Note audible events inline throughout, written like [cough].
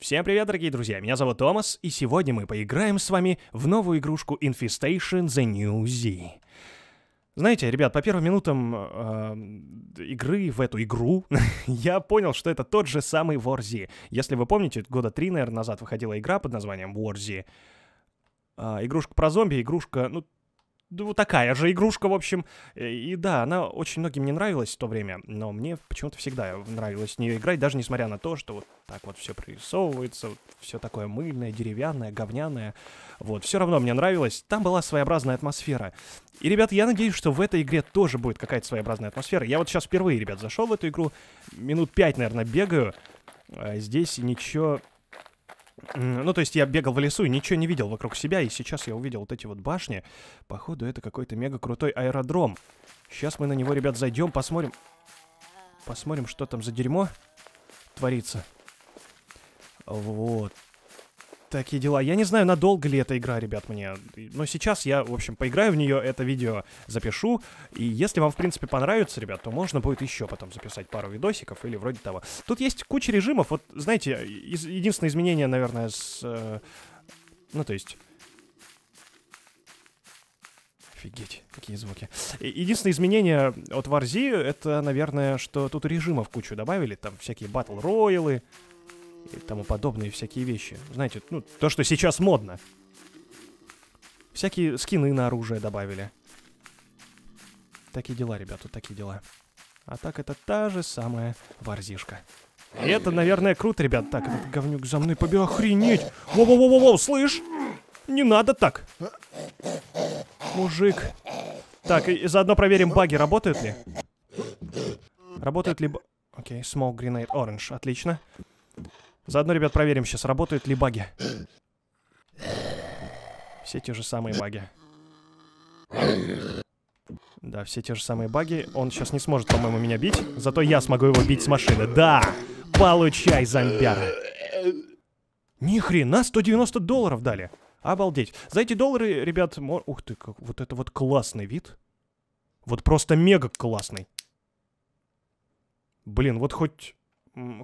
Всем привет, дорогие друзья, меня зовут Томас, и сегодня мы поиграем с вами в новую игрушку Infestation The New Z. Знаете, ребят, по первым минутам э, игры в эту игру [laughs] я понял, что это тот же самый Warzy. Если вы помните, года три, наверное, назад выходила игра под названием Warzy. Э, игрушка про зомби, игрушка, ну, вот такая же игрушка, в общем. И да, она очень многим не нравилась в то время, но мне почему-то всегда нравилось в нее играть, даже несмотря на то, что вот так вот все прорисовывается, вот все такое мыльное, деревянное, говняное. Вот, все равно мне нравилось. Там была своеобразная атмосфера. И, ребят, я надеюсь, что в этой игре тоже будет какая-то своеобразная атмосфера. Я вот сейчас впервые, ребят, зашел в эту игру, минут пять, наверное, бегаю. А здесь ничего ну, то есть я бегал в лесу и ничего не видел вокруг себя, и сейчас я увидел вот эти вот башни. Походу, это какой-то мега крутой аэродром. Сейчас мы на него, ребят, зайдем, посмотрим. Посмотрим, что там за дерьмо творится. Вот такие дела. Я не знаю, надолго ли эта игра, ребят, мне. Но сейчас я, в общем, поиграю в нее, это видео запишу. И если вам, в принципе, понравится, ребят, то можно будет еще потом записать пару видосиков или вроде того. Тут есть куча режимов. Вот, знаете, единственное изменение, наверное, с... Э, ну, то есть... Офигеть, какие звуки. Единственное изменение от Варзи, это, наверное, что тут режимов кучу добавили. Там всякие батл-роялы, и тому подобные всякие вещи. Знаете, ну, то, что сейчас модно. Всякие скины на оружие добавили. Такие дела, ребята, такие дела. А так это та же самая варзишка. И это, наверное, круто, ребят. Так, этот говнюк за мной побил. Охренеть! Воу-воу-воу-воу, слышь? Не надо так. Мужик. Так, и заодно проверим, баги работают ли. Работают ли... Окей, okay, smoke grenade orange. Отлично. Заодно, ребят, проверим сейчас, работают ли баги. Все те же самые баги. Да, все те же самые баги. Он сейчас не сможет, по-моему, меня бить. Зато я смогу его бить с машины. Да! Получай, зомбяра! Ни хрена, 190 долларов дали. Обалдеть. За эти доллары, ребят, мо... ух ты, как вот это вот классный вид. Вот просто мега классный. Блин, вот хоть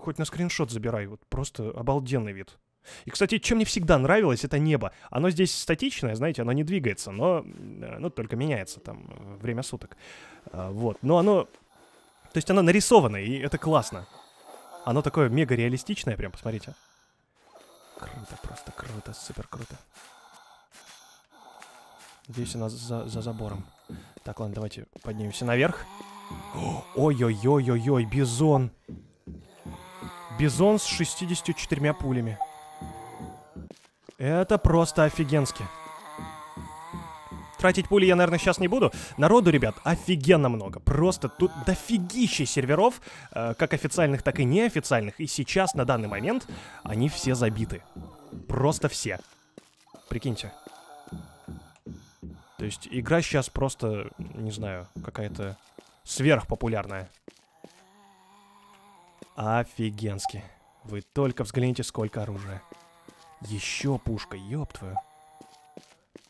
хоть на скриншот забирай, вот просто обалденный вид. И, кстати, чем мне всегда нравилось, это небо. Оно здесь статичное, знаете, оно не двигается, но, э, ну, только меняется там э, время суток. А, вот, но оно, то есть оно нарисовано, и это классно. Оно такое мега реалистичное, прям, посмотрите. Круто, просто круто, супер круто. Здесь у нас за, за забором. Так, ладно, давайте поднимемся наверх. [gasps] Ой-ой-ой-ой-ой, бизон. Бизон с 64 пулями. Это просто офигенски. Тратить пули я, наверное, сейчас не буду. Народу, ребят, офигенно много. Просто тут дофигища серверов, э, как официальных, так и неофициальных. И сейчас, на данный момент, они все забиты. Просто все. Прикиньте. То есть игра сейчас просто, не знаю, какая-то сверхпопулярная. Офигенски. Вы только взгляните, сколько оружия. Еще пушка, ёб твою.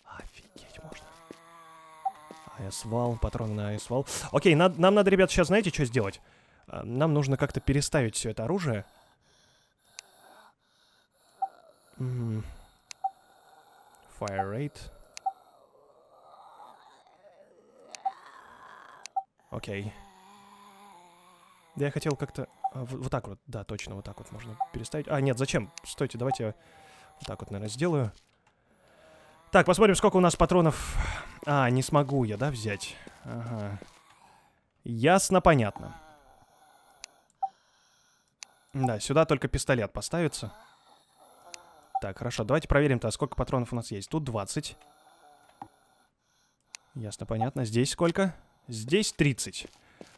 Офигеть можно. Айсвал, патроны на айсвал. Окей, на нам надо, ребят, сейчас знаете, что сделать? А, нам нужно как-то переставить все это оружие. Fire rate. Окей. Я хотел как-то... А, вот, вот так вот, да, точно, вот так вот можно переставить. А, нет, зачем? Стойте, давайте я вот так вот, наверное, сделаю. Так, посмотрим, сколько у нас патронов. А, не смогу я, да, взять? Ага. Ясно, понятно. Да, сюда только пистолет поставится. Так, хорошо, давайте проверим-то, сколько патронов у нас есть. Тут 20. Ясно, понятно. Здесь сколько? Здесь 30.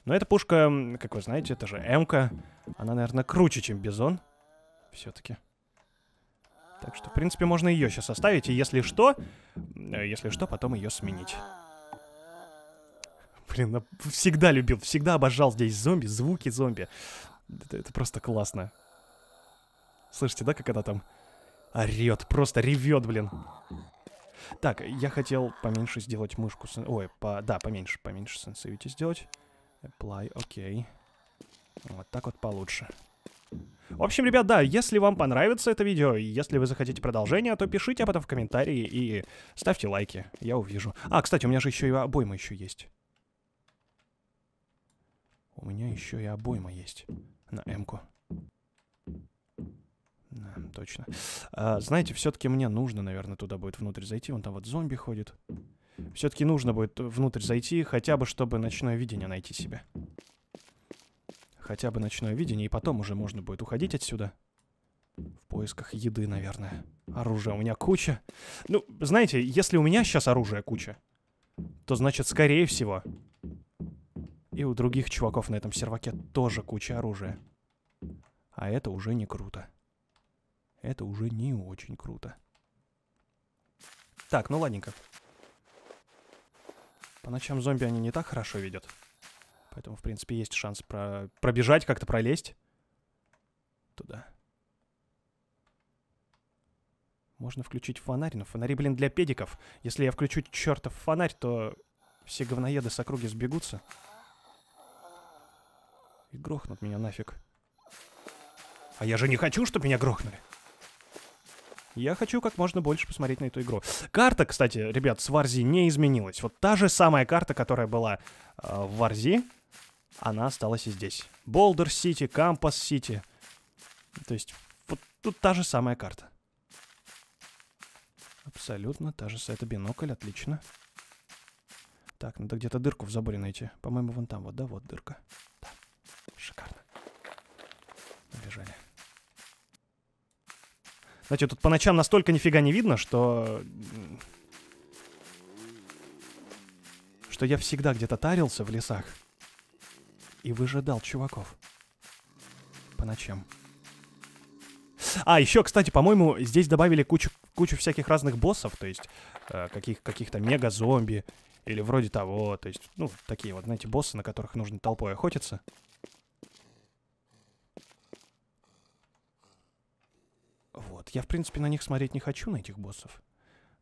Но эта пушка, как вы знаете, это же М-ка. Она, наверное, круче, чем Бизон. Все-таки. Так что, в принципе, можно ее сейчас оставить. И если что, э, если что, потом ее сменить. Блин, всегда любил, всегда обожал здесь зомби, звуки зомби. Это, это просто классно. Слышите, да, как она там орет, просто ревет, блин. Так, я хотел поменьше сделать мышку. Ой, по... да, поменьше, поменьше сенсивити сделать. Apply, окей. Okay. Вот так вот получше. В общем, ребят, да, если вам понравится это видео, и если вы захотите продолжение, то пишите об этом в комментарии и ставьте лайки, я увижу. А, кстати, у меня же еще и обойма еще есть. У меня еще и обойма есть на М-ку. Да, точно. А, знаете, все-таки мне нужно, наверное, туда будет внутрь зайти. Вон там вот зомби ходит. Все-таки нужно будет внутрь зайти, хотя бы, чтобы ночное видение найти себе. Хотя бы ночное видение, и потом уже можно будет уходить отсюда. В поисках еды, наверное. Оружия у меня куча. Ну, знаете, если у меня сейчас оружия куча, то значит, скорее всего, и у других чуваков на этом серваке тоже куча оружия. А это уже не круто. Это уже не очень круто. Так, ну ладненько. По ночам зомби они не так хорошо видят. Поэтому, в принципе, есть шанс про... пробежать, как-то пролезть. Туда. Можно включить фонарь, но фонари, блин, для педиков. Если я включу чертов фонарь, то все говноеды с округи сбегутся. И грохнут меня нафиг. А я же не хочу, чтобы меня грохнули. Я хочу как можно больше посмотреть на эту игру. Карта, кстати, ребят, с Варзи не изменилась. Вот та же самая карта, которая была э, в Варзи, она осталась и здесь. Болдер Сити, Кампас Сити. То есть, вот тут та же самая карта. Абсолютно та же. Это бинокль, отлично. Так, надо где-то дырку в заборе найти. По-моему, вон там вот, да, вот дырка. Да, шикарно. Набежали. Знаете, тут по ночам настолько нифига не видно, что... Что я всегда где-то тарился в лесах и выжидал чуваков. По ночам. А, еще, кстати, по-моему, здесь добавили кучу, кучу всяких разных боссов, то есть э, каких, каких-то мега-зомби или вроде того, то есть, ну, такие вот, знаете, боссы, на которых нужно толпой охотиться. Я, в принципе, на них смотреть не хочу, на этих боссов.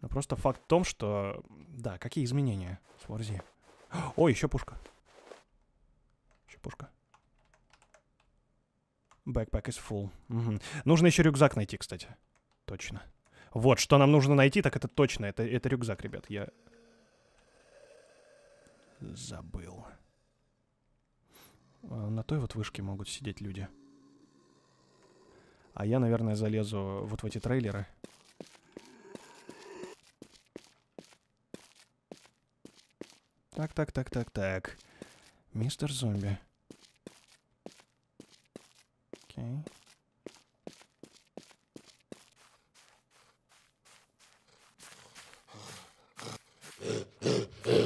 Но просто факт в том, что, да, какие изменения с Варзи. [gasps] О, еще пушка. Еще пушка. Backpack is full. Угу. Нужно еще рюкзак найти, кстати. Точно. Вот, что нам нужно найти, так это точно. Это, это рюкзак, ребят. Я забыл. А, на той вот вышке могут сидеть люди. А я, наверное, залезу вот в эти трейлеры. Так, так, так, так, так. Мистер Зомби. Окей.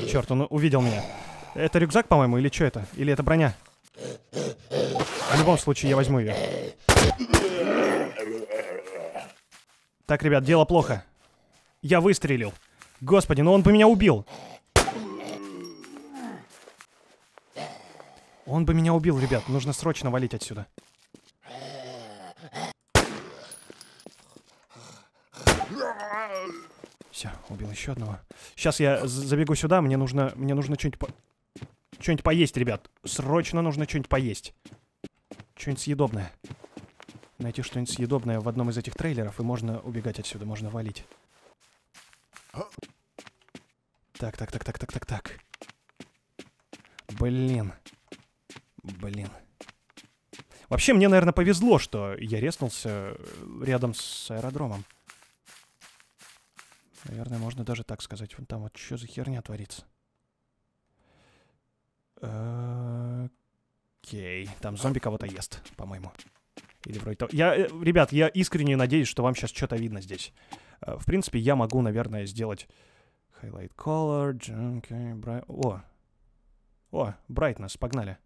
Черт, он увидел меня. Это рюкзак, по-моему, или что это? Или это броня? В любом случае, я возьму ее. Так, ребят, дело плохо. Я выстрелил. Господи, ну он бы меня убил. Он бы меня убил, ребят. Нужно срочно валить отсюда. Все, убил еще одного. Сейчас я забегу сюда. Мне нужно, мне нужно что-нибудь по... что-нибудь поесть, ребят. Срочно нужно что-нибудь поесть. Что-нибудь съедобное. Найти что-нибудь съедобное в одном из этих трейлеров, и можно убегать отсюда, можно валить. Так, так, так, так, так, так, так. Блин. Блин. Вообще, мне, наверное, повезло, что я резнулся рядом с аэродромом. Наверное, можно даже так сказать. Вон там вот что за херня творится. Окей. Там зомби кого-то ест, по-моему. Или вроде того. Я, э, ребят, я искренне надеюсь, что вам сейчас что-то видно здесь. Э, в принципе, я могу, наверное, сделать... Highlight color, okay, bright... О! О, brightness, погнали.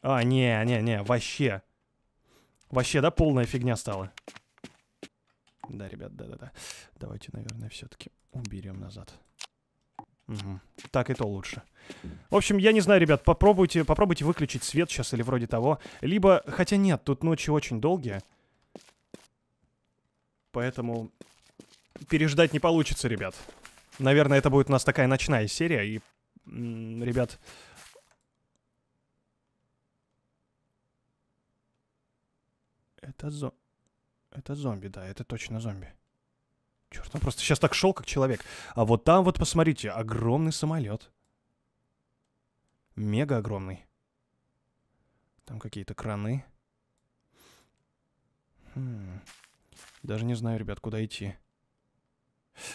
А, не, не, не, вообще. Вообще, да, полная фигня стала. Да, ребят, да-да-да. Давайте, наверное, все-таки уберем назад. Угу. Так и то лучше. В общем, я не знаю, ребят, попробуйте, попробуйте выключить свет сейчас или вроде того. Либо, хотя нет, тут ночи очень долгие. Поэтому переждать не получится, ребят. Наверное, это будет у нас такая ночная серия. И, ребят, Это зо... Это зомби, да, это точно зомби. Черт, он просто сейчас так шел, как человек. А вот там вот, посмотрите, огромный самолет. Мега огромный. Там какие-то краны. Хм. Даже не знаю, ребят, куда идти.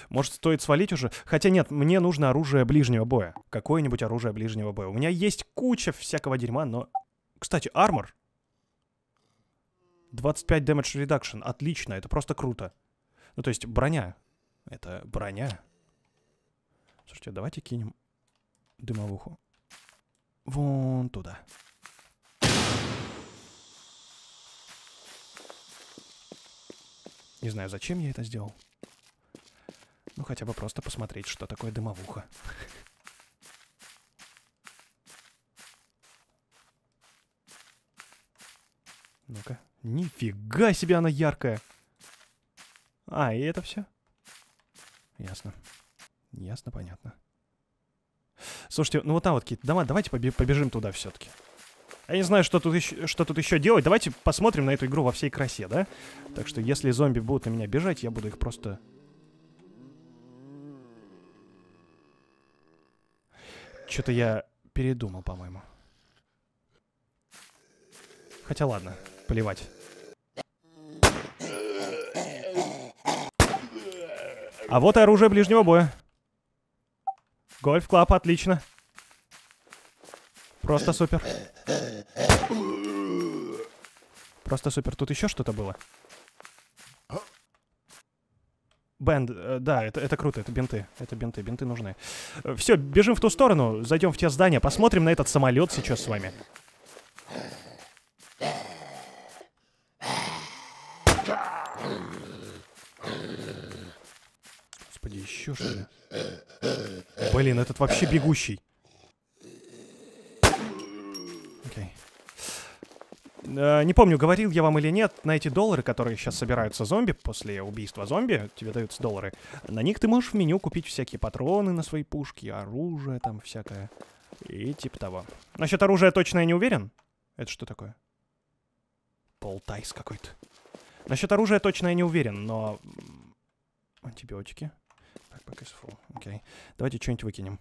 Может, стоит свалить уже? Хотя нет, мне нужно оружие ближнего боя. Какое-нибудь оружие ближнего боя. У меня есть куча всякого дерьма, но... Кстати, армор. 25 damage reduction. Отлично, это просто круто. Ну, то есть броня. Это броня. Слушайте, давайте кинем дымовуху. Вон туда. Не знаю, зачем я это сделал. Ну, хотя бы просто посмотреть, что такое дымовуха. Ну-ка. Нифига себе она яркая. А, и это все? Ясно. Ясно, понятно. Слушайте, ну вот там вот какие-то дома, давайте побежим туда все-таки. Я не знаю, что тут, еще, что тут еще делать. Давайте посмотрим на эту игру во всей красе, да? Так что если зомби будут на меня бежать, я буду их просто... Что-то я передумал, по-моему. Хотя ладно, плевать. А вот и оружие ближнего боя. Golf club, отлично. Просто супер. Просто супер. Тут еще что-то было. Bandage, да, это, это круто, это бинты. Это бинты, бинты нужны. Э, Все, бежим в ту сторону, зайдем в те здания, посмотрим на этот самолет сейчас с вами. Господи, еще что ли? Блин, этот вообще бегущий. Окей. Э, не помню, говорил я вам или нет, на эти доллары, которые сейчас собираются зомби после убийства зомби, тебе даются доллары, на них ты можешь в меню купить всякие патроны на свои пушки, оружие там всякое. И типа того. Насчет оружия точно я не уверен. Это что такое? Полтайс какой-то. Насчет оружия точно я не уверен, но... Антибиотики. Backpack is full. Окей. Okay. Давайте что-нибудь выкинем.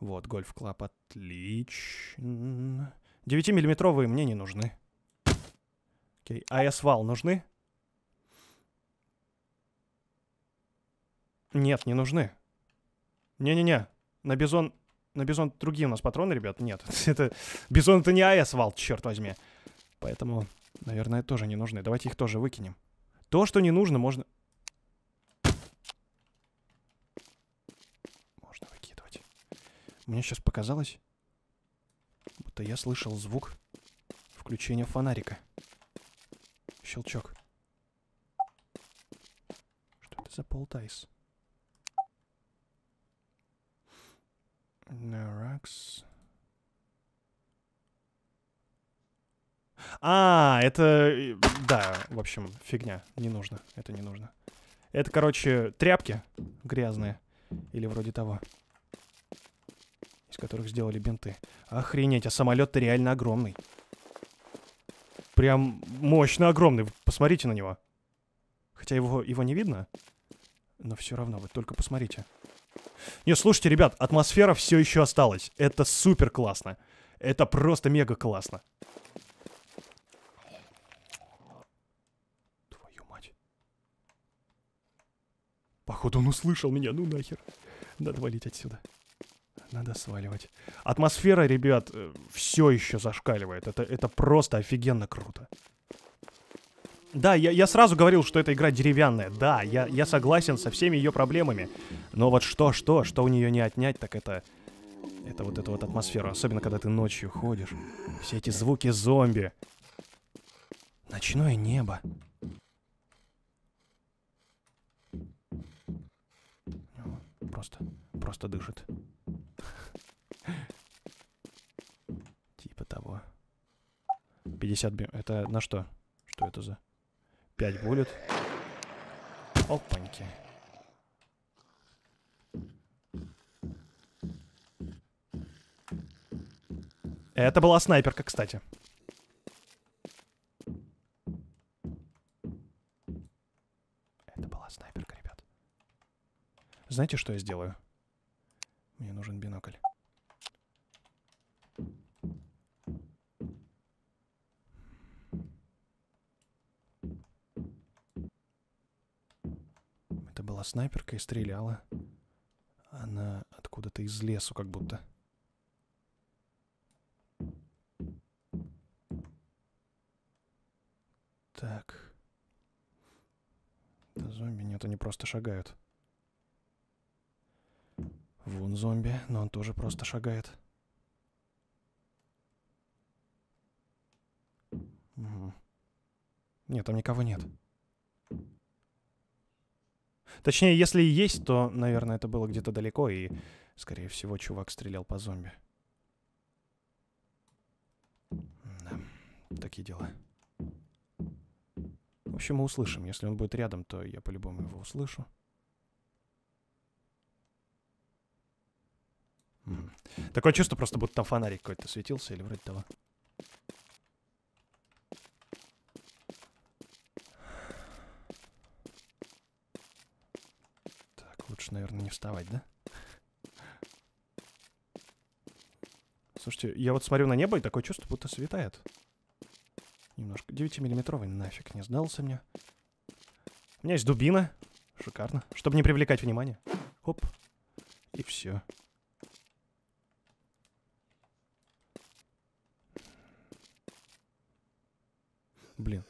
Вот, гольф клаб, отлично. 9-миллиметровые мне не нужны. Окей, okay. АС-вал нужны? Нет, не нужны. Не-не-не, на бизон... На бизон другие у нас патроны, ребят. Нет, [laughs] это... Бизон это не АС-вал, черт возьми. Поэтому, наверное, тоже не нужны. Давайте их тоже выкинем. То, что не нужно, можно... Мне сейчас показалось, будто я слышал звук включения фонарика. Щелчок. Что это за полтайс? Наракс. А, это... Э, да, в общем, фигня. Не нужно. Это не нужно. Это, короче, тряпки грязные. Или вроде того которых сделали бинты. Охренеть, а самолет-то реально огромный. Прям мощно огромный. Посмотрите на него. Хотя его, его не видно. Но все равно, вы только посмотрите. Не, слушайте, ребят, атмосфера все еще осталась. Это супер классно. Это просто мега классно. Твою мать. Походу он услышал меня, ну нахер. Надо валить отсюда. Надо сваливать. Атмосфера, ребят, э, все еще зашкаливает. Это, это просто офигенно круто. Да, я, я сразу говорил, что эта игра деревянная. Да, я, я согласен со всеми ее проблемами. Но вот что-что, что у нее не отнять, так это... Это вот эта вот атмосфера. Особенно, когда ты ночью ходишь. Все эти звуки зомби. Ночное небо. Просто, просто дышит. Типа того. 50 бим... Это на что? Что это за? 5 буллет. Опаньки. Это была снайперка, кстати. Это была снайперка, ребят. Знаете, что я сделаю? Мне нужен бинокль. Это была снайперка и стреляла. Она откуда-то из лесу как будто. Так. Да зомби нет, они просто шагают. Вон зомби, но он тоже просто шагает. Угу. Нет, там никого нет. Точнее, если и есть, то, наверное, это было где-то далеко, и, скорее всего, чувак стрелял по зомби. Да, такие дела. В общем, мы услышим. Если он будет рядом, то я по-любому его услышу. Такое чувство просто, будто там фонарик какой-то светился или вроде того. Так, лучше, наверное, не вставать, да? Слушайте, я вот смотрю на небо, и такое чувство, будто светает. Немножко. 9-миллиметровый нафиг не сдался мне. У меня есть дубина. Шикарно. Чтобы не привлекать внимание. Хоп. И все. Блин.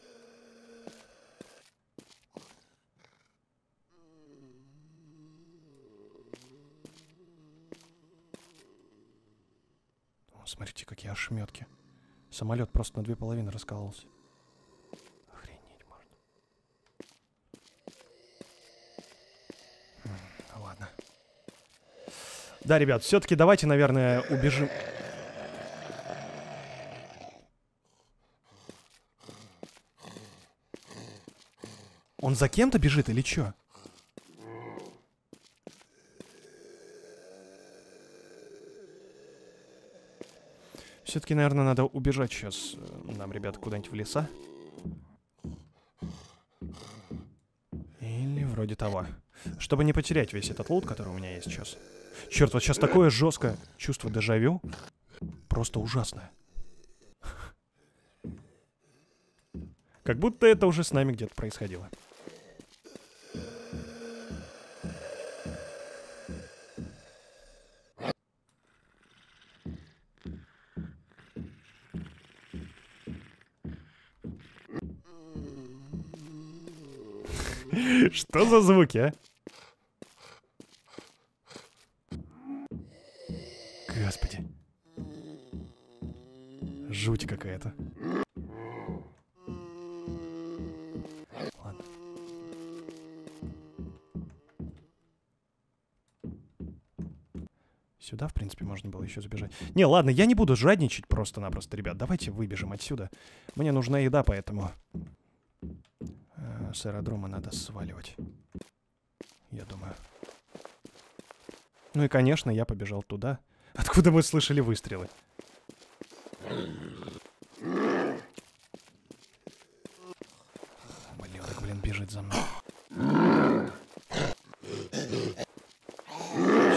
О, смотрите, какие ошметки. Самолет просто на две половины раскололся. Охренеть можно. ладно. Да, ребят, все-таки давайте, наверное, убежим. Он за кем-то бежит или что? Все-таки, наверное, надо убежать сейчас э, нам, ребят, куда-нибудь в леса. Или вроде того. Чтобы не потерять весь этот лут, который у меня есть сейчас. Черт, вот сейчас такое жесткое чувство дежавю. Просто ужасное. Как будто это уже с нами где-то происходило. Что за звуки, а? Господи. Жуть какая-то. Ладно. Сюда, в принципе, можно было еще забежать. Не, ладно, я не буду жадничать просто-напросто, ребят. Давайте выбежим отсюда. Мне нужна еда, поэтому с аэродрома надо сваливать. Я думаю. Ну и, конечно, я побежал туда, [laughs] откуда мы слышали выстрелы. Малюток, блин, бежит за мной.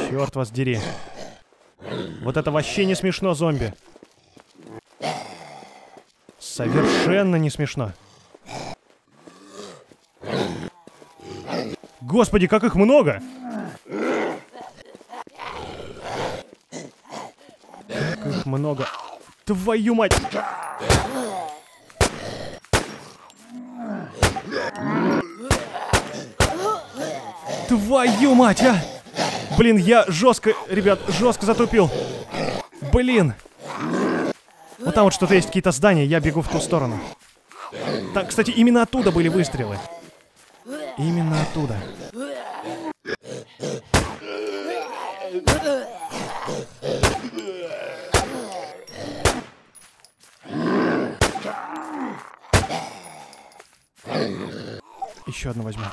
Черт вас дери. Вот это вообще не смешно, зомби. Совершенно не смешно. Господи, как их много! Как их много. Твою мать! Твою мать, а! Блин, я жестко, ребят, жестко затупил. Блин. Вот там вот что-то есть, какие-то здания, я бегу в ту сторону. Так, кстати, именно оттуда были выстрелы. Именно оттуда. Еще одну возьму.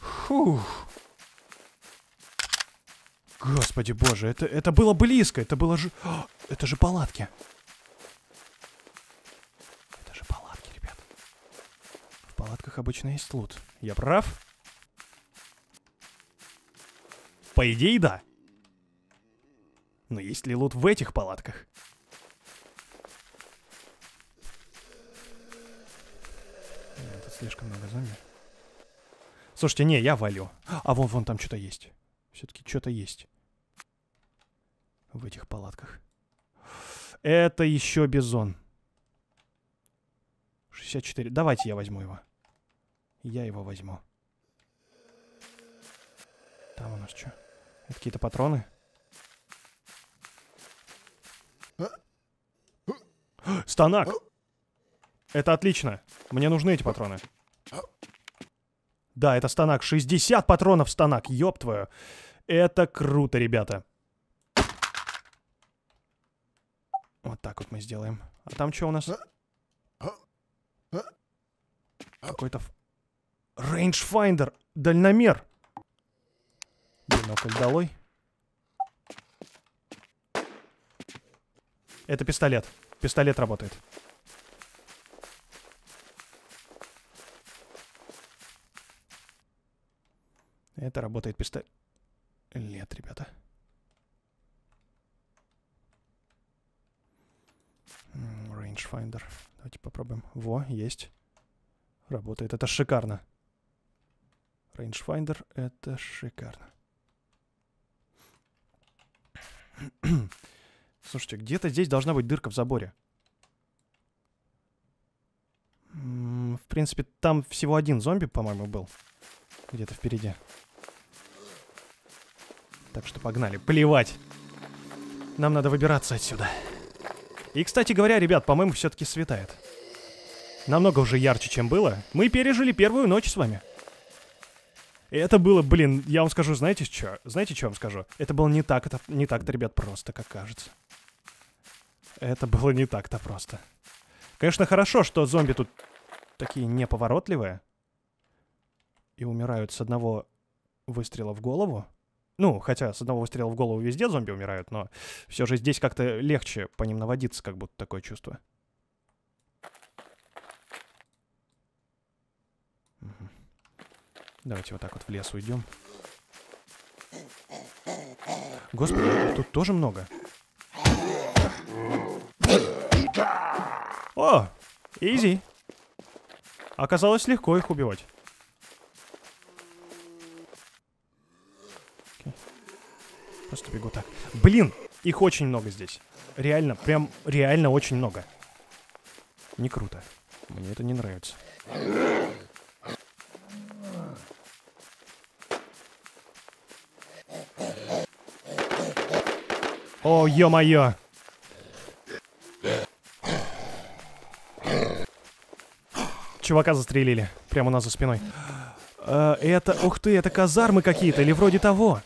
Фух. Господи боже, это, это было близко, это было же... Же палатки. Это же палатки, ребят. Палатках обычно есть лут. Я прав? По идее, да. Но есть ли лут в этих палатках? Это слишком много зомби. Слушайте, не, я валю. А вон, вон там что-то есть. Все-таки что-то есть. В этих палатках. Это еще бизон. 64. Давайте я возьму его. Я его возьму. Там у нас что? Это какие-то патроны? Станак! Это отлично. Мне нужны эти патроны. Да, это станак. 60 патронов станак, ёб твою. Это круто, ребята. Вот так вот мы сделаем. А там что у нас? Какой-то... Rangefinder. Дальномер. Бинокль долой. Это пистолет. Пистолет работает. Это работает пистолет. Лет, ребята. Rangefinder. Давайте попробуем. Во, есть. Работает. Это шикарно. Rangefinder — это шикарно. [clears throat] Слушайте, где-то здесь должна быть дырка в заборе. В принципе, там всего один зомби, по-моему, был. Где-то впереди. Так что погнали. Плевать. Нам надо выбираться отсюда. И, кстати говоря, ребят, по-моему, все-таки светает. Намного уже ярче, чем было. Мы пережили первую ночь с вами. И это было, блин, я вам скажу, знаете что? Знаете, что вам скажу? Это было не так, это не так-то, ребят, просто, как кажется. Это было не так-то просто. Конечно, хорошо, что зомби тут такие неповоротливые. И умирают с одного выстрела в голову. Ну, хотя с одного выстрела в голову везде зомби умирают, но все же здесь как-то легче по ним наводиться, как будто такое чувство. Давайте вот так вот в лес уйдем. Господи, тут тоже много. О, изи. Оказалось легко их убивать. Просто бегу так. Блин, их очень много здесь. Реально, прям реально очень много. Не круто. Мне это не нравится. О, ё-моё! Чувака застрелили. Прямо у нас за спиной. Э, это... Ух ты, это казармы какие-то или вроде того.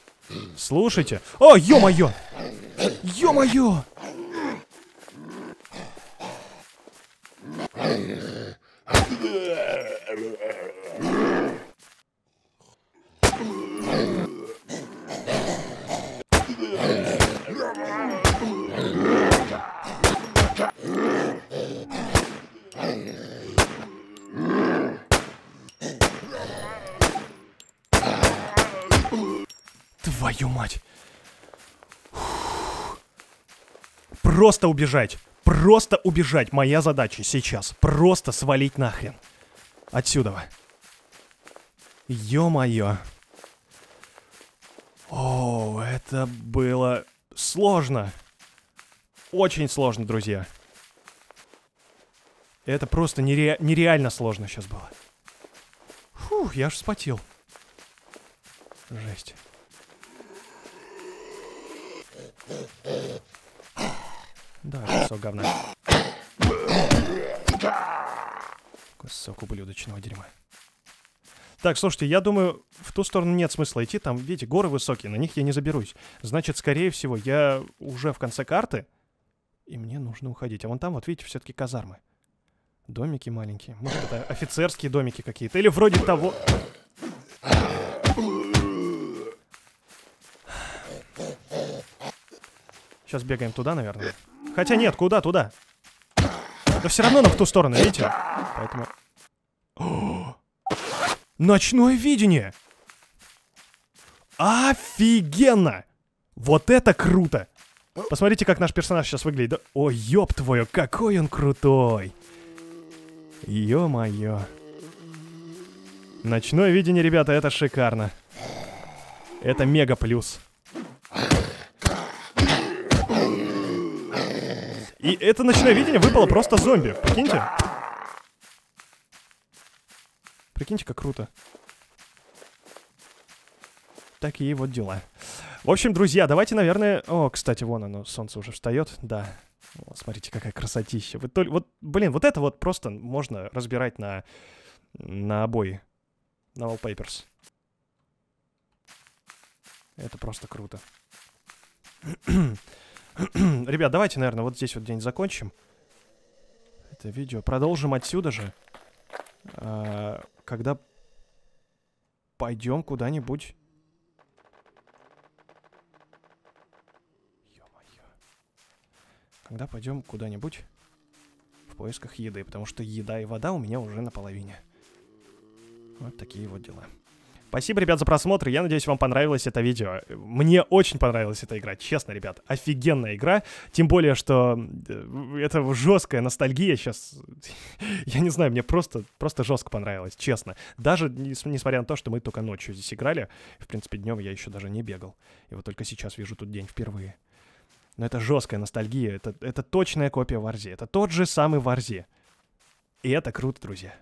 Слушайте. О, ё-моё! Ё-моё! Твою мать. Просто убежать. Просто убежать. Моя задача сейчас. Просто свалить нахрен. Отсюда. Ё-моё. О, это было сложно. Очень сложно, друзья. Это просто нере нереально сложно сейчас было. Фух, я аж вспотел. Жесть. Да, кусок говна. Кусок ублюдочного дерьма. Так, слушайте, я думаю, в ту сторону нет смысла идти. Там, видите, горы высокие, на них я не заберусь. Значит, скорее всего, я уже в конце карты, и мне нужно уходить. А вон там, вот видите, все-таки казармы. Домики маленькие. Может, это офицерские домики какие-то. Или вроде того... Сейчас бегаем туда, наверное. Хотя нет, куда, туда? Да все равно нам в ту сторону, видите? Поэтому... О, [gasps] Ночное видение! Офигенно! Вот это круто! Посмотрите, как наш персонаж сейчас выглядит. О, ёб твою, какой он крутой! Ё-моё. Ночное видение, ребята, это шикарно. Это мега плюс. И это ночное видение выпало просто зомби. Прикиньте. Прикиньте, как круто. Такие вот дела. В общем, друзья, давайте, наверное... О, кстати, вон оно, солнце уже встает. Да. О, смотрите, какая красотища. Вот, вот, блин, вот это вот просто можно разбирать на, на обои. На wallpapers. Это просто круто. [clears throat] [clears throat] Ребят, давайте, наверное, вот здесь вот день закончим. Это видео. Продолжим отсюда же. А, когда пойдем куда-нибудь... Когда пойдем куда-нибудь в поисках еды, потому что еда и вода у меня уже наполовине. Вот такие вот дела. Спасибо, ребят, за просмотр. Я надеюсь, вам понравилось это видео. Мне очень понравилась эта игра. Честно, ребят, офигенная игра. Тем более, что э, это жесткая ностальгия сейчас. [laughs] Я не знаю, мне просто, просто жестко понравилось, честно. Даже несмотря на то, что мы только ночью здесь играли. В принципе, днем я еще даже не бегал. И вот только сейчас вижу тут день впервые. Но это жесткая ностальгия. Это, это точная копия Варзи. Это тот же самый Варзи. И это круто, друзья.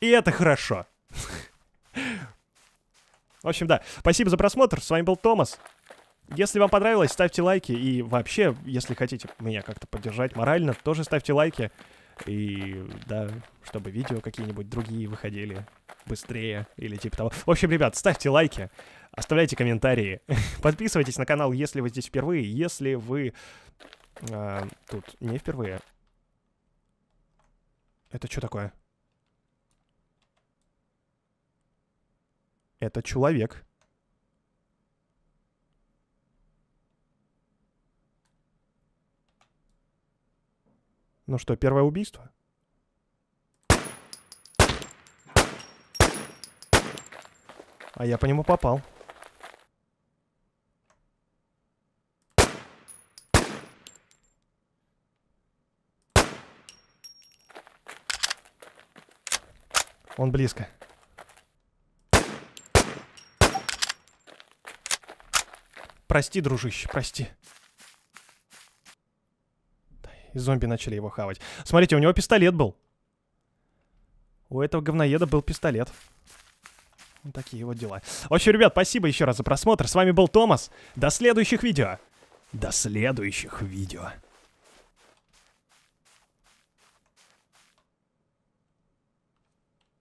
И это хорошо. [laughs] В общем, да. Спасибо за просмотр. С вами был Томас. Если вам понравилось, ставьте лайки. И вообще, если хотите меня как-то поддержать морально, тоже ставьте лайки. И, да, чтобы видео какие-нибудь другие выходили быстрее или типа того. В общем, ребят, ставьте лайки, оставляйте комментарии, [laughs] подписывайтесь на канал, если вы здесь впервые, если вы э, тут не впервые. Это что такое? Это человек. Ну что, первое убийство? А я по нему попал. Он близко. Прости, дружище, прости. И зомби начали его хавать. Смотрите, у него пистолет был. У этого говноеда был пистолет. Вот такие вот дела. В общем, ребят, спасибо еще раз за просмотр. С вами был Томас. До следующих видео. До следующих видео.